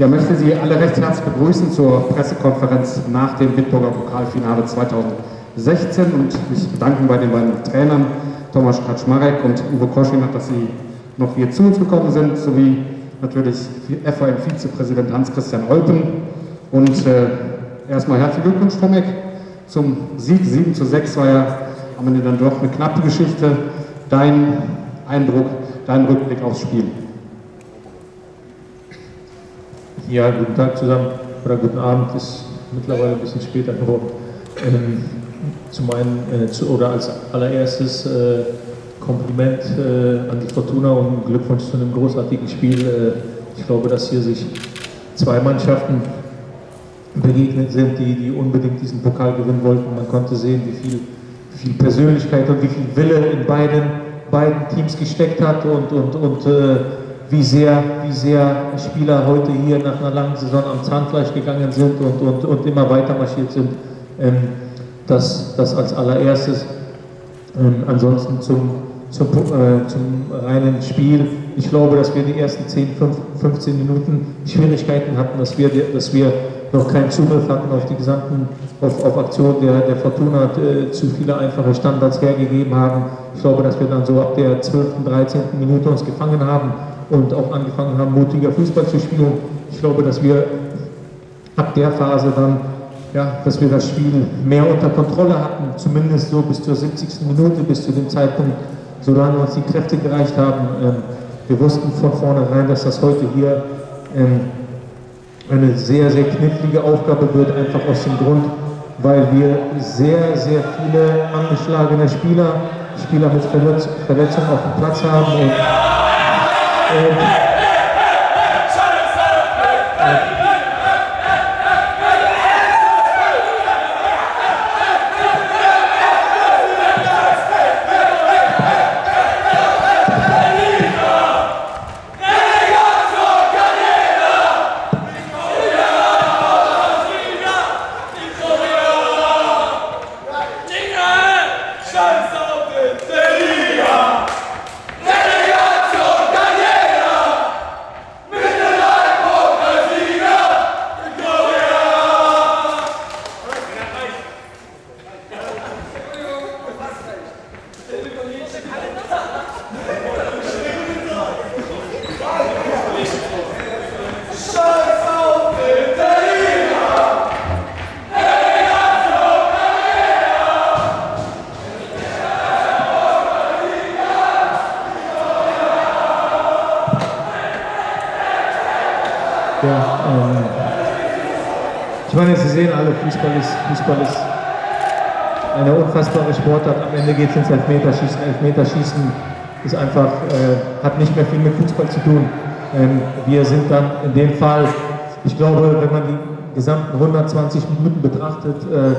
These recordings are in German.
Ja, möchte Sie alle recht herzlich begrüßen zur Pressekonferenz nach dem Bitburger Pokalfinale 2016 und mich bedanken bei den beiden Trainern Tomasz Kaczmarek und Uwe Koschinat, dass Sie noch hier zu uns gekommen sind, sowie natürlich FAM-Vizepräsident Hans-Christian Olpen. Und äh, erstmal herzlichen Glückwunsch, Tomek, zum Sieg 7 zu 6 war ja am Ende dann doch eine knappe Geschichte. Dein Eindruck, dein Rückblick aufs Spiel. Ja, guten Tag zusammen oder guten Abend, ist mittlerweile ein bisschen später geworden. Ähm, zum einen äh, zu, oder als allererstes äh, Kompliment äh, an die Fortuna und Glückwunsch zu einem großartigen Spiel. Äh, ich glaube, dass hier sich zwei Mannschaften begegnet sind, die, die unbedingt diesen Pokal gewinnen wollten. Man konnte sehen, wie viel, viel Persönlichkeit und wie viel Wille in beiden, beiden Teams gesteckt hat und, und, und äh, wie, sehr, wie sehr Spieler heute hier nach einer langen Saison am Zahnfleisch gegangen sind und, und, und immer weiter marschiert sind. Ähm, das, das als allererstes. Ähm, ansonsten zum, zum, äh, zum reinen Spiel. Ich glaube, dass wir die ersten 10, 15 Minuten Schwierigkeiten hatten, dass wir, dass wir noch keinen Zugriff hatten auf die gesamten, auf, auf Aktionen der, der Fortuna, äh, zu viele einfache Standards hergegeben haben. Ich glaube, dass wir dann so ab der 12., 13. Minute uns gefangen haben und auch angefangen haben, mutiger Fußball zu spielen. Ich glaube, dass wir ab der Phase dann, ja, dass wir das Spiel mehr unter Kontrolle hatten, zumindest so bis zur 70. Minute, bis zu dem Zeitpunkt, solange uns die Kräfte gereicht haben. Ähm, wir wussten von vornherein, dass das heute hier ähm, eine sehr, sehr knifflige Aufgabe wird, einfach aus dem Grund, weil wir sehr, sehr viele angeschlagene Spieler, Spieler mit Verletz Verletzungen auf dem Platz haben. え ー Und, ähm, Fußball ist, Fußball ist eine unfassbare Sportart. Am Ende geht es ins Elfmeterschießen. Elfmeterschießen ist einfach, äh, hat nicht mehr viel mit Fußball zu tun. Ähm, wir sind dann in dem Fall, ich glaube, wenn man die gesamten 120 Minuten betrachtet, äh,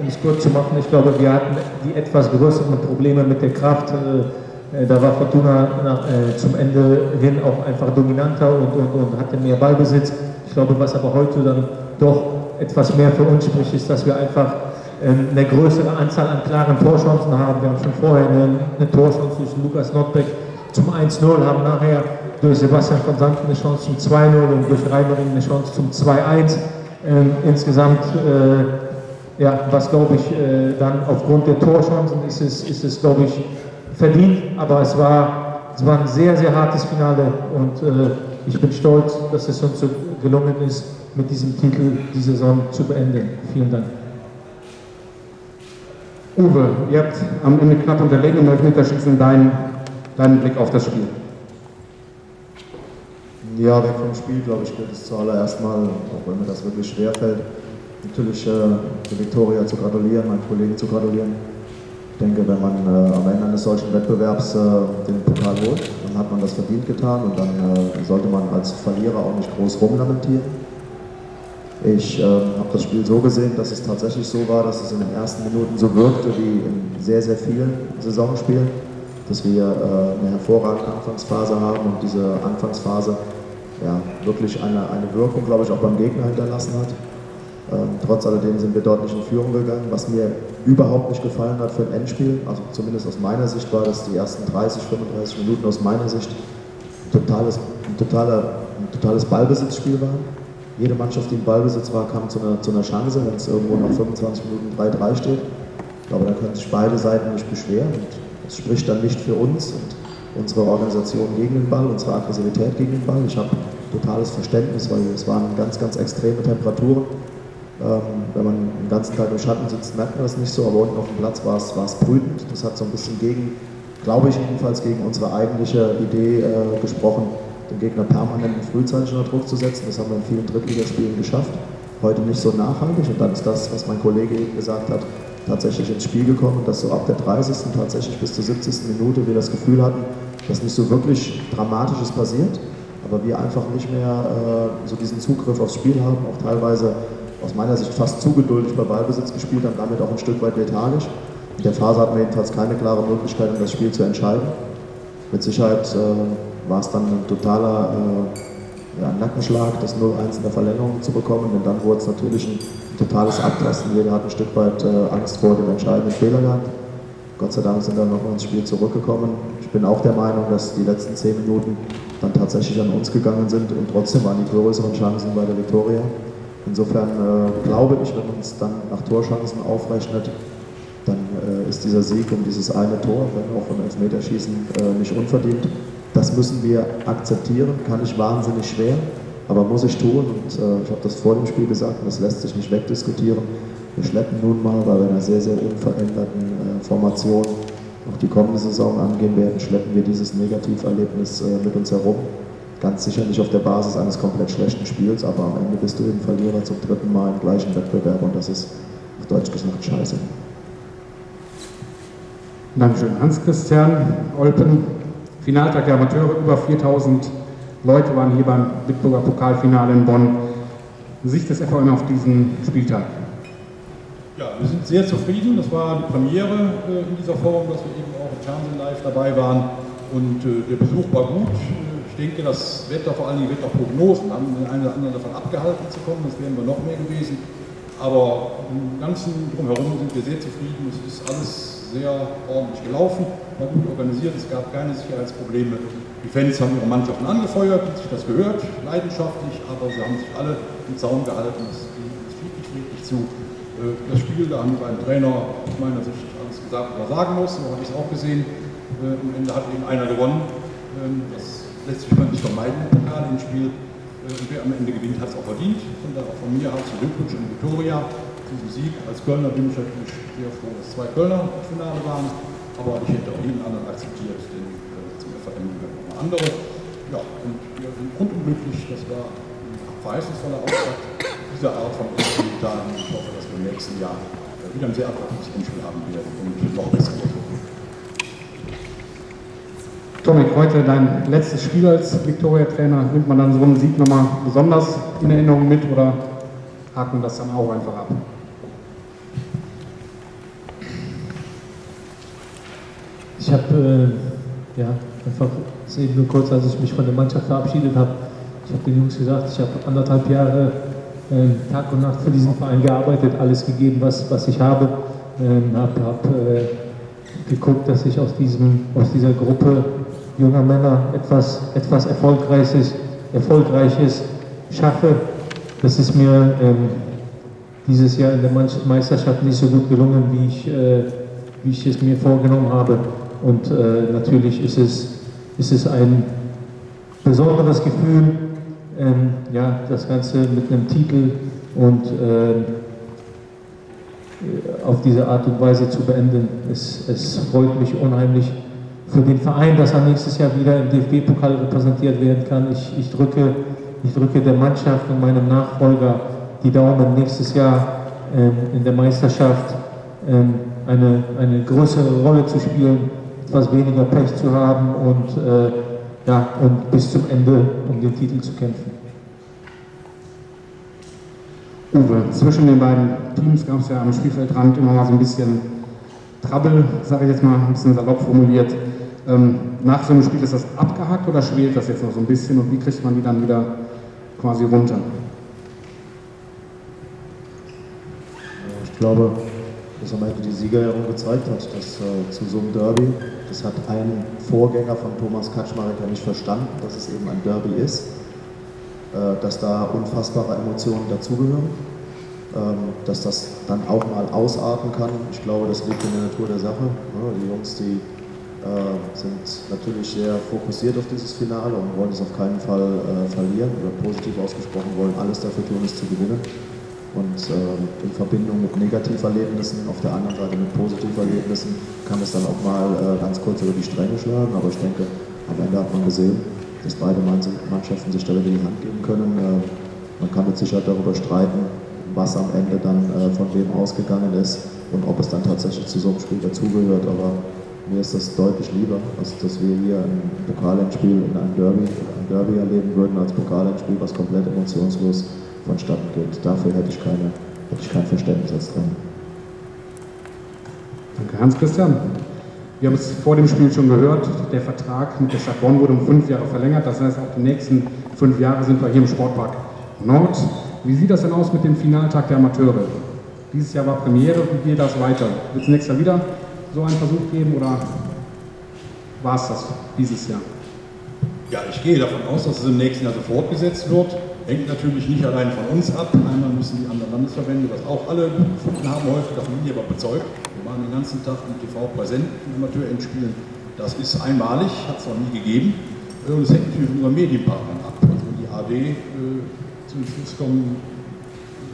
um es kurz zu machen, ich glaube, wir hatten die etwas größeren Probleme mit der Kraft. Äh da war Fortuna nach, äh, zum Ende hin auch einfach dominanter und, und, und hatte mehr Ballbesitz. Ich glaube, was aber heute dann doch etwas mehr für uns spricht, ist, dass wir einfach ähm, eine größere Anzahl an klaren Torchancen haben. Wir haben schon vorher eine, eine Torchance durch Lukas Nordbeck zum 1-0, haben nachher durch Sebastian von Santen eine Chance zum 2-0 und durch Reimering eine Chance zum 2-1. Ähm, insgesamt, äh, ja, was glaube ich, äh, dann aufgrund der Torchancen ist es, ist es glaube ich, verdient, aber es war, es war ein sehr, sehr hartes Finale und äh, ich bin stolz, dass es uns so gelungen ist, mit diesem Titel die Saison zu beenden. Vielen Dank. Uwe, ihr habt am Ende knapp unterlegen im Elfmeterschießen deinen, deinen Blick auf das Spiel. Ja, weg vom Spiel, glaube ich, gilt es zuallererst mal, auch wenn mir das wirklich schwer fällt, natürlich äh, der Viktoria zu gratulieren, meinen Kollegen zu gratulieren. Ich denke, wenn man äh, am Ende eines solchen Wettbewerbs äh, den Pokal holt, dann hat man das verdient getan und dann äh, sollte man als Verlierer auch nicht groß rumlamentieren. Ich äh, habe das Spiel so gesehen, dass es tatsächlich so war, dass es in den ersten Minuten so wirkte wie in sehr, sehr vielen Saisonspielen, dass wir äh, eine hervorragende Anfangsphase haben und diese Anfangsphase ja, wirklich eine, eine Wirkung, glaube ich, auch beim Gegner hinterlassen hat. Ähm, trotz alledem sind wir dort nicht in Führung gegangen. Was mir überhaupt nicht gefallen hat für ein Endspiel, also zumindest aus meiner Sicht, war, dass die ersten 30, 35 Minuten aus meiner Sicht ein, totales, ein totaler ein totales Ballbesitzspiel war. Jede Mannschaft, die im Ballbesitz war, kam zu einer, zu einer Chance, wenn es irgendwo nach 25 Minuten 3-3 steht. Glaube, da können sich beide Seiten nicht beschweren. Und das spricht dann nicht für uns und unsere Organisation gegen den Ball, unsere Aggressivität gegen den Ball. Ich habe totales Verständnis, weil es waren ganz, ganz extreme Temperaturen. Ähm, wenn man den ganzen Tag im Schatten sitzt, merkt man das nicht so, aber unten auf dem Platz war es, war es brütend. Das hat so ein bisschen gegen, glaube ich jedenfalls, gegen unsere eigentliche Idee äh, gesprochen, den Gegner permanent frühzeitig unter Druck zu setzen. Das haben wir in vielen Drittligaspielen geschafft. Heute nicht so nachhaltig und dann ist das, was mein Kollege eben gesagt hat, tatsächlich ins Spiel gekommen, dass so ab der 30. tatsächlich bis zur 70. Minute wir das Gefühl hatten, dass nicht so wirklich Dramatisches passiert, aber wir einfach nicht mehr äh, so diesen Zugriff aufs Spiel haben, auch teilweise aus meiner Sicht fast zu geduldig bei Ballbesitz gespielt haben, damit auch ein Stück weit lethargisch. In der Phase hatten wir jedenfalls keine klare Möglichkeit, um das Spiel zu entscheiden. Mit Sicherheit äh, war es dann ein totaler äh, ja, Nackenschlag, das 0-1 in der Verlängerung zu bekommen, denn dann wurde es natürlich ein, totales Abtasten. Jeder hat ein Stück weit äh, Angst vor dem entscheidenden Fehler gehabt. Gott sei Dank sind wir nochmal ins Spiel zurückgekommen. Ich bin auch der Meinung, dass die letzten zehn Minuten dann tatsächlich an uns gegangen sind und trotzdem waren die größeren Chancen bei der Viktoria. Insofern äh, glaube ich, wenn man es dann nach Torchancen aufrechnet, dann äh, ist dieser Sieg um dieses eine Tor, wenn auch vom Elfmeterschießen, äh, nicht unverdient. Das müssen wir akzeptieren, kann ich wahnsinnig schwer, aber muss ich tun. Und äh, ich habe das vor dem Spiel gesagt und das lässt sich nicht wegdiskutieren. Wir schleppen nun mal, weil wir in einer sehr, sehr unveränderten äh, Formation auch die kommende Saison angehen werden, schleppen wir dieses Negativerlebnis äh, mit uns herum. Ganz sicher nicht auf der Basis eines komplett schlechten Spiels, aber am Ende bist du eben Verlierer zum dritten Mal im gleichen Wettbewerb und das ist auf Deutsch gesagt scheiße. Dankeschön. Hans-Christian Olpen, Finaltag der Amateure, über 4000 Leute waren hier beim Bitburger Pokalfinale in Bonn. Sicht des FVM auf diesen Spieltag? Ja, wir sind sehr zufrieden. Das war die Premiere äh, in dieser Form, dass wir eben auch im Fernsehen live dabei waren. Und äh, der Besuch war gut. Denke, das Wetter, vor allem die Wetterprognosen, haben den einen oder anderen davon abgehalten zu kommen. Das wären wir noch mehr gewesen. Aber im Ganzen drumherum sind wir sehr zufrieden. Es ist alles sehr ordentlich gelaufen, war gut organisiert, es gab keine Sicherheitsprobleme. Die Fans haben ihre Mannschaften angefeuert, wie sich das gehört, leidenschaftlich, aber sie haben sich alle im Zaun gehalten. Es ging friedlich, friedlich zu. Äh, das Spiel, da haben die beiden Trainer aus meiner Sicht alles gesagt, was er sagen muss, so habe ich es auch gesehen. Äh, am Ende hat eben einer gewonnen. Ähm, das lässt sich nicht vermeiden im Pokal im Spiel. Äh, und wer am Ende gewinnt, hat es auch verdient. Von, der, von mir herzlichen Glückwunsch an Viktoria diesem Sieg. Als Kölner bin ich natürlich sehr froh, dass zwei Kölner im Finale waren. Aber ich hätte auch jeden anderen akzeptiert, denn äh, zum FAM gehören noch andere. Ja, und wir sind rundum. Das war ein verheißungsvoller Auftrag dieser Art von Endspieltagen. Ich hoffe, dass wir im nächsten Jahr wieder ein sehr attraktives Endspiel haben werden und noch besser werden. Tomek, heute dein letztes Spiel als Viktoria-Trainer. Nimmt man dann so einen Sieg nochmal besonders in Erinnerung mit oder hakt man das dann auch einfach ab? Ich habe äh, ja, einfach eben nur kurz, als ich mich von der Mannschaft verabschiedet habe, ich habe den Jungs gesagt, ich habe anderthalb Jahre äh, Tag und Nacht für diesen Verein gearbeitet, alles gegeben, was, was ich habe. Ähm, habe hab, äh, geguckt, dass ich aus, diesem, aus dieser Gruppe junger Männer etwas, etwas Erfolgreiches, Erfolgreiches schaffe. Das ist mir ähm, dieses Jahr in der Meisterschaft nicht so gut gelungen, wie ich, äh, wie ich es mir vorgenommen habe. Und äh, natürlich ist es, ist es ein besonderes Gefühl, ähm, ja, das Ganze mit einem Titel und äh, auf diese Art und Weise zu beenden. Es, es freut mich unheimlich für den Verein, dass er nächstes Jahr wieder im DFB-Pokal repräsentiert werden kann. Ich, ich, drücke, ich drücke der Mannschaft und meinem Nachfolger die Daumen, nächstes Jahr ähm, in der Meisterschaft ähm, eine, eine größere Rolle zu spielen, etwas weniger Pech zu haben und, äh, ja, und bis zum Ende um den Titel zu kämpfen. Uwe, zwischen den beiden Teams gab es ja am Spielfeldrand immer mal so ein bisschen Trouble, sage ich jetzt mal, ein bisschen salopp formuliert. Ähm, nach so einem Spiel ist das abgehakt oder schwelt das jetzt noch so ein bisschen und wie kriegt man die dann wieder quasi runter? Ich glaube, dass am Ende die Siegerehrung gezeigt hat, dass äh, zu so einem Derby, das hat ein Vorgänger von Thomas Kaczmarek ja nicht verstanden, dass es eben ein Derby ist. äh, dass da unfassbare Emotionen dazugehören, ähm, dass das dann auch mal ausarten kann. Ich glaube, das liegt in der Natur der Sache. Ne? Die Jungs, die sind natürlich sehr fokussiert auf dieses Finale und wollen es auf keinen Fall äh, verlieren oder positiv ausgesprochen wollen alles dafür tun, es zu gewinnen. Und äh, in Verbindung mit Negativerlebnissen, auf der anderen Seite mit Positiverlebnissen, kann es dann auch mal äh, ganz kurz über die Stränge schlagen. Aber ich denke, am Ende hat man gesehen, dass beide Mannschaften sich da wieder die Hand geben können. Äh, man kann mit Sicherheit darüber streiten, was am Ende dann äh, von wem ausgegangen ist und ob es dann tatsächlich zu so einem Spiel dazugehört. Aber mir ist das deutlich lieber, als dass wir hier ein Pokalendspiel in einem Derby, ein Derby erleben würden, als Pokalendspiel, was komplett emotionslos vonstatten geht. Dafür hätte ich, keine, hätte ich kein Verständnis als Trainer. Danke, Hans-Christian. Wir haben es vor dem Spiel schon gehört, der Vertrag mit der Stadt Bonn wurde um fünf Jahre verlängert. Das heißt, auch die nächsten fünf Jahre sind wir hier im Sportpark Nord. Wie sieht das denn aus mit dem Finaltag der Amateure? Dieses Jahr war Premiere, wie geht das weiter? Wird es nächstes Jahr wieder so einen Versuch geben oder war es das dieses Jahr? Ja, ich gehe davon aus, dass es im nächsten Jahr so fortgesetzt wird. Hängt natürlich nicht allein von uns ab. Einmal müssen die anderen Landesverbände, was auch alle gefunden haben, häufig das Familie aber bezeugt. Wir waren den ganzen Tag im TV präsent in Amateurendspielen. Das ist einmalig, hat es noch nie gegeben. Und es hängt natürlich von unseren Medienpartnern ab. Also wenn die AD äh, zum Schluss kommen,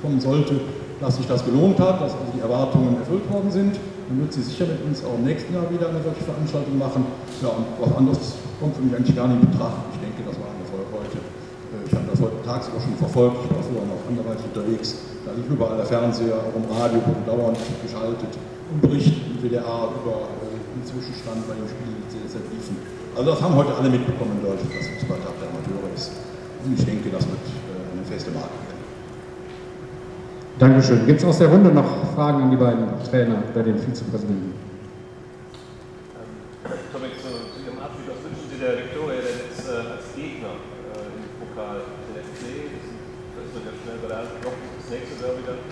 kommen sollte, dass sich das gelohnt hat, dass also die Erwartungen erfüllt worden sind, dann wird sie sicher mit uns auch im nächsten Jahr wieder eine solche Veranstaltung machen. Ja, und was anderes kommt für mich eigentlich gar nicht in Betracht. Ich denke, das war ein Erfolg heute. Äh, ich habe das heute tagsüber schon verfolgt. Ich war vorher noch anderweitig unterwegs. Da lief überall der Fernseher, auch im Radio wurde dauernd geschaltet und berichtet im WDR über äh, den Zwischenstand bei dem Spiel, die CSZ liefen. Also das haben heute alle mitbekommen in Deutschland, dass Fußballtag der Amateure ist. Und ich denke, das wird äh, eine feste Marke werden. Dankeschön. Gibt es aus der Runde noch Fragen an die beiden Trainer oder den Vizepräsidenten? Ähm, Tomek, zu, zu Ihrem Abschied, was wünschen Sie der Viktoria denn jetzt äh, als Gegner äh, im Pokal? Der FC, das ist ja schnell bei der doch das nächste Derby dann.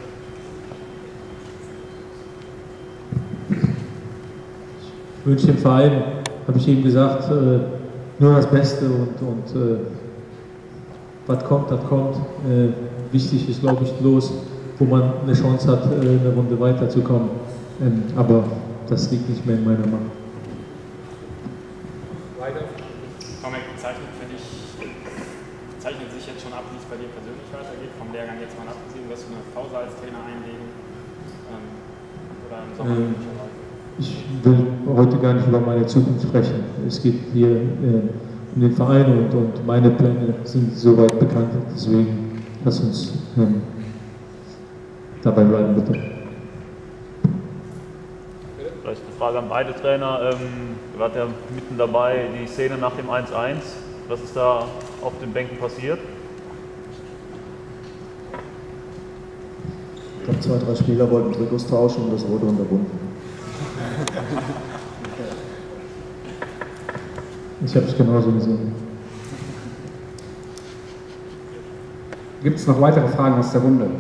Ich wünsche dem Verein, habe ich eben gesagt, äh, nur das Beste und, und was kommt, das kommt. Wichtig ist, glaube ich, bloß, wo man eine Chance hat, äh, eine Runde weiterzukommen. Ähm, aber das liegt nicht mehr in meiner Macht. Weiter. Tomek, zeichnet für dich, zeichnet sich jetzt schon ab, wie es bei dir persönlich weitergeht, vom Lehrgang jetzt mal abgesehen, wirst du eine Pause als Trainer einlegen? Ähm, oder im Sommer ähm, Ich will heute gar nicht über meine Zukunft sprechen. Es geht hier äh, um den Verein und, und meine Pläne sind soweit bekannt. Deswegen lass uns ähm, dabei bleiben, bitte. Vielleicht eine Frage an beide Trainer. Ähm, ihr wart ja mitten dabei, die Szene nach dem 1-1. Was ist da auf den Bänken passiert? Ich glaube, zwei, drei Spieler wollten Trikots tauschen und das wurde unterbunden. Ich habe es genauso gesehen. Gibt es noch weitere Fragen aus der Runde?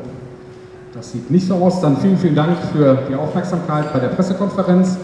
Das sieht nicht so aus. Dann vielen, vielen Dank für die Aufmerksamkeit bei der Pressekonferenz.